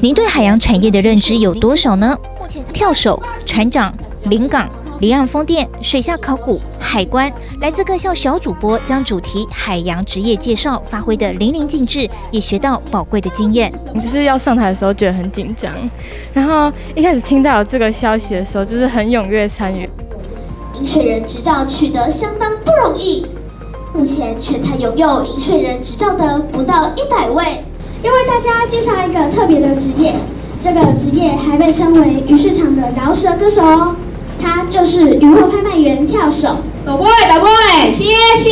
您对海洋产业的认知有多少呢？跳手、船长、临港。离岸风电、水下考古、海关，来自各校小主播将主题海洋职业介绍发挥的淋漓尽致，也学到宝贵的经验。你就是要上台的时候觉得很紧张，然后一开始听到这个消息的时候，就是很踊跃参与。饮水人执照取得相当不容易，目前全台拥有饮水人执照的不到一百位。大家介绍一个特别的职业，这个职业还被称为鱼市场的饶舌歌手哦。他就是渔货拍卖员跳手，导播，导播，切切，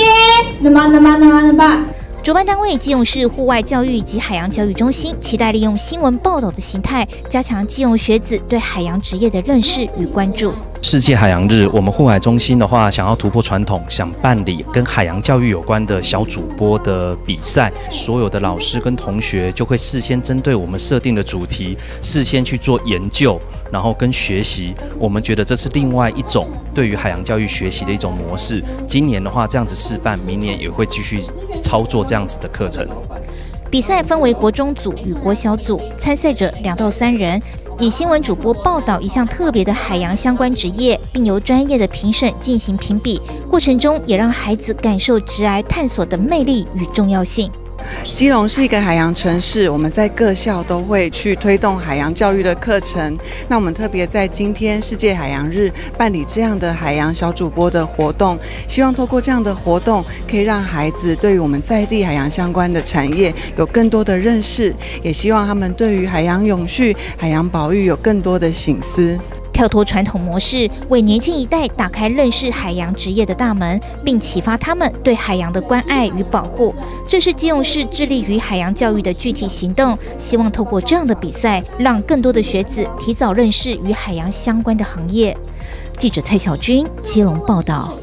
那么那么那么那么。主办单位基隆市户外教育及海洋教育中心，期待利用新闻报道的形态，加强基隆学子对海洋职业的认识与关注。世界海洋日，我们户海中心的话，想要突破传统，想办理跟海洋教育有关的小主播的比赛。所有的老师跟同学就会事先针对我们设定的主题，事先去做研究，然后跟学习。我们觉得这是另外一种对于海洋教育学习的一种模式。今年的话，这样子试办，明年也会继续操作这样子的课程。比赛分为国中组与国小组，参赛者两到三人，以新闻主播报道一项特别的海洋相关职业，并由专业的评审进行评比。过程中也让孩子感受直癌探索的魅力与重要性。基隆是一个海洋城市，我们在各校都会去推动海洋教育的课程。那我们特别在今天世界海洋日办理这样的海洋小主播的活动，希望透过这样的活动，可以让孩子对于我们在地海洋相关的产业有更多的认识，也希望他们对于海洋永续、海洋保育有更多的醒思。跳脱传统模式，为年轻一代打开认识海洋职业的大门，并启发他们对海洋的关爱与保护。这是基隆市致力于海洋教育的具体行动。希望透过这样的比赛，让更多的学子提早认识与海洋相关的行业。记者蔡小军，基隆报道。